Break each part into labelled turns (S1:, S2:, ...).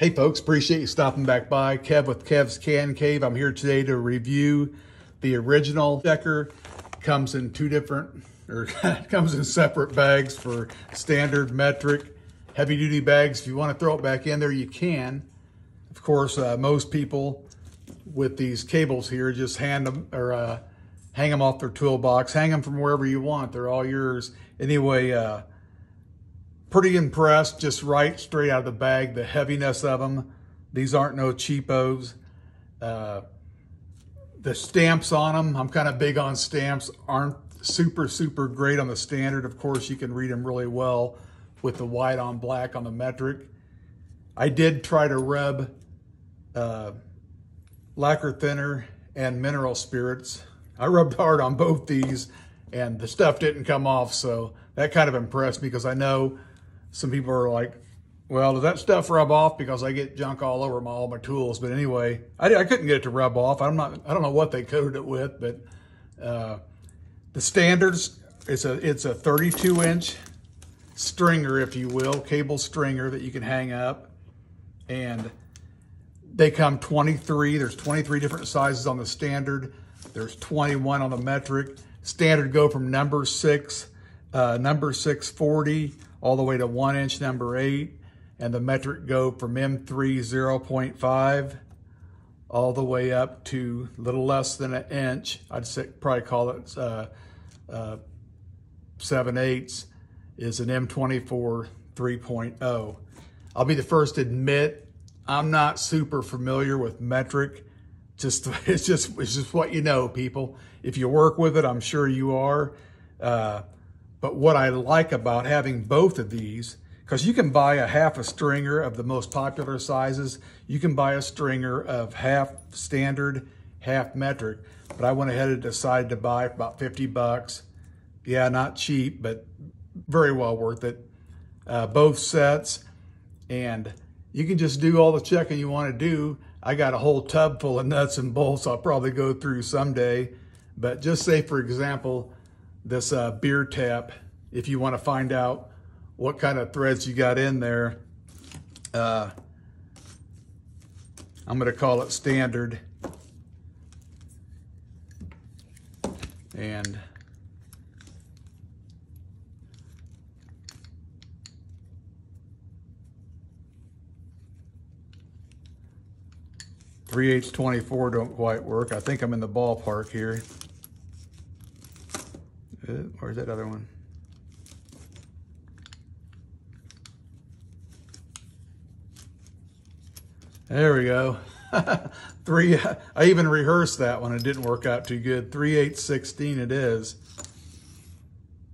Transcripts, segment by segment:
S1: Hey folks, appreciate you stopping back by. Kev with Kev's Can Cave. I'm here today to review the original checker. Comes in two different, or comes in separate bags for standard, metric, heavy duty bags. If you want to throw it back in there, you can. Of course, uh, most people with these cables here just hand them or uh, hang them off their toolbox, hang them from wherever you want. They're all yours. Anyway, uh, pretty impressed, just right straight out of the bag, the heaviness of them. These aren't no cheapos. Uh, the stamps on them, I'm kind of big on stamps, aren't super, super great on the standard. Of course, you can read them really well with the white on black on the metric. I did try to rub uh, lacquer thinner and mineral spirits. I rubbed hard on both these and the stuff didn't come off. So that kind of impressed me because I know some people are like, well, does that stuff rub off? Because I get junk all over my, all my tools. But anyway, I, I couldn't get it to rub off. I'm not, I don't know what they coated it with, but uh, the standards, it's a, it's a 32 inch stringer, if you will, cable stringer that you can hang up. And they come 23. There's 23 different sizes on the standard. There's 21 on the metric. Standard go from number six, uh, number 640 all the way to one inch number eight. And the metric go from M3 0.5 all the way up to a little less than an inch. I'd say, probably call it uh, uh, 7 eighths is an M24 3.0. I'll be the first to admit I'm not super familiar with metric. Just it's just it's just what you know, people. If you work with it, I'm sure you are. Uh, but what I like about having both of these, because you can buy a half a stringer of the most popular sizes, you can buy a stringer of half standard, half metric. But I went ahead and decided to buy about 50 bucks. Yeah, not cheap, but very well worth it. Uh, both sets, and you can just do all the checking you want to do. I got a whole tub full of nuts and bolts I'll probably go through someday. But just say, for example, this uh, beer tap, if you want to find out what kind of threads you got in there, uh, I'm going to call it standard. And Three eighths 24 don't quite work. I think I'm in the ballpark here. Where's that other one? There we go. Three, I even rehearsed that one. It didn't work out too good. 3 8 16 it is.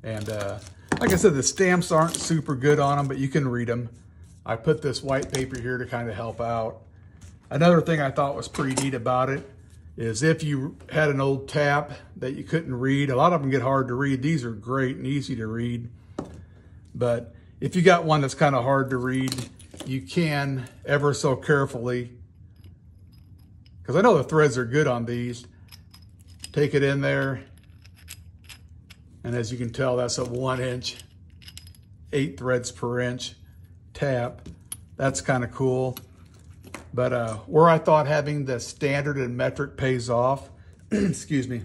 S1: And uh, like I said, the stamps aren't super good on them, but you can read them. I put this white paper here to kind of help out. Another thing I thought was pretty neat about it is if you had an old tap that you couldn't read, a lot of them get hard to read. These are great and easy to read. But if you got one that's kind of hard to read, you can ever so carefully, because I know the threads are good on these, take it in there. And as you can tell, that's a one inch, eight threads per inch tap. That's kind of cool. But uh, where I thought having the standard and metric pays off, excuse me,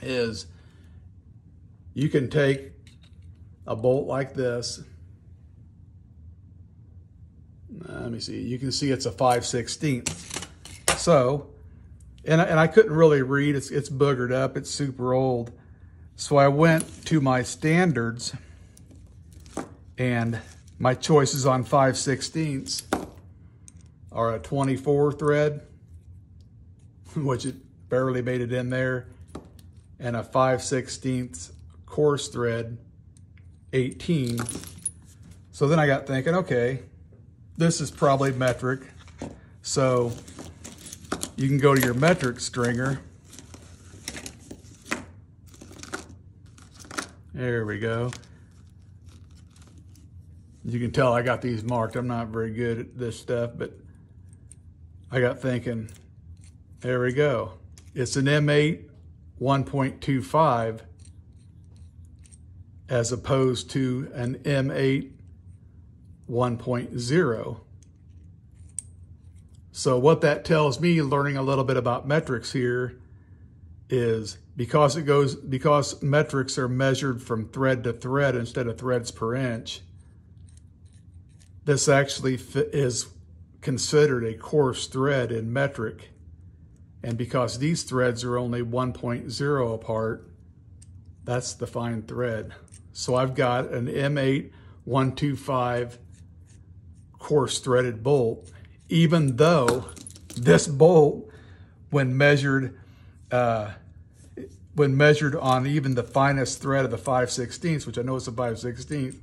S1: is you can take a bolt like this. Let me see. You can see it's a 5 16th. So, and I, and I couldn't really read. It's, it's boogered up. It's super old. So I went to my standards and my choices on 5 16ths are a 24 thread, which it barely made it in there, and a 5 16th coarse thread, 18. So then I got thinking, okay, this is probably metric. So you can go to your metric stringer. There we go. You can tell I got these marked. I'm not very good at this stuff, but I got thinking, there we go. It's an M8 1.25 as opposed to an M8 1.0. So what that tells me, learning a little bit about metrics here, is because it goes because metrics are measured from thread to thread instead of threads per inch. This actually is considered a coarse thread in metric. And because these threads are only 1.0 apart, that's the fine thread. So I've got an M8 125 coarse threaded bolt, even though this bolt, when measured, uh, when measured on even the finest thread of the 5 16ths, which I know is a 5 16th,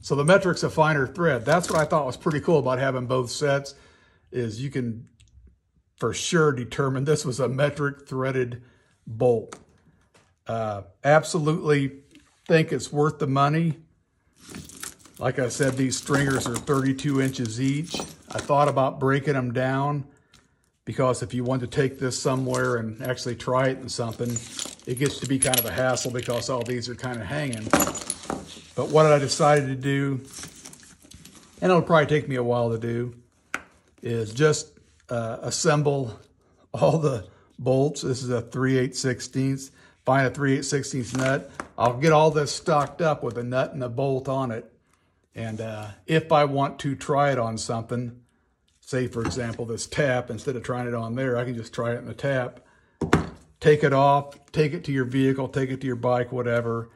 S1: so the metric's a finer thread. That's what I thought was pretty cool about having both sets is you can for sure determine this was a metric threaded bolt. Uh, absolutely think it's worth the money. Like I said, these stringers are 32 inches each. I thought about breaking them down because if you want to take this somewhere and actually try it in something, it gets to be kind of a hassle because all these are kind of hanging. But what I decided to do, and it'll probably take me a while to do, is just uh, assemble all the bolts. This is a 3 8 16th. Find a 3 8 16th nut. I'll get all this stocked up with a nut and a bolt on it. And uh, if I want to try it on something, say for example this tap, instead of trying it on there, I can just try it in the tap. Take it off, take it to your vehicle, take it to your bike, whatever,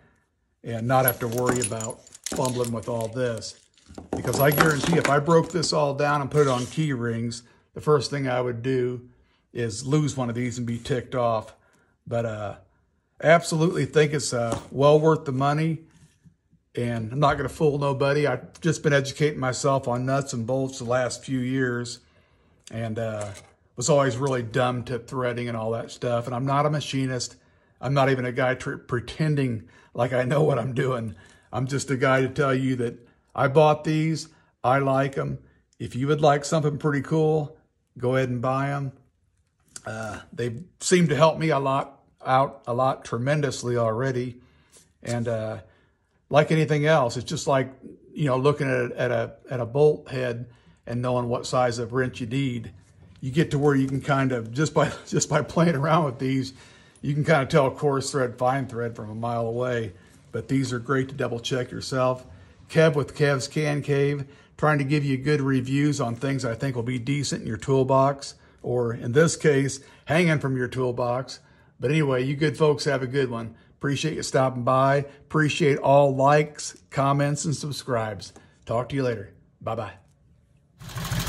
S1: and not have to worry about fumbling with all this. Because I guarantee if I broke this all down and put it on key rings, the first thing I would do is lose one of these and be ticked off. But uh, absolutely think it's uh, well worth the money. And I'm not going to fool nobody. I've just been educating myself on nuts and bolts the last few years. And uh, was always really dumb to threading and all that stuff. And I'm not a machinist. I'm not even a guy pretending like I know what I'm doing. I'm just a guy to tell you that I bought these. I like them. If you would like something pretty cool, go ahead and buy them. Uh, they seem to help me a lot out a lot tremendously already. And uh, like anything else, it's just like you know looking at a, at a at a bolt head and knowing what size of wrench you need. You get to where you can kind of just by just by playing around with these, you can kind of tell coarse thread, fine thread from a mile away, but these are great to double check yourself. Kev with Kev's Can Cave, trying to give you good reviews on things I think will be decent in your toolbox, or in this case, hanging from your toolbox. But anyway, you good folks have a good one. Appreciate you stopping by. Appreciate all likes, comments, and subscribes. Talk to you later. Bye-bye.